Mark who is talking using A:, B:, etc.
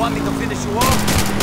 A: want me to finish you off?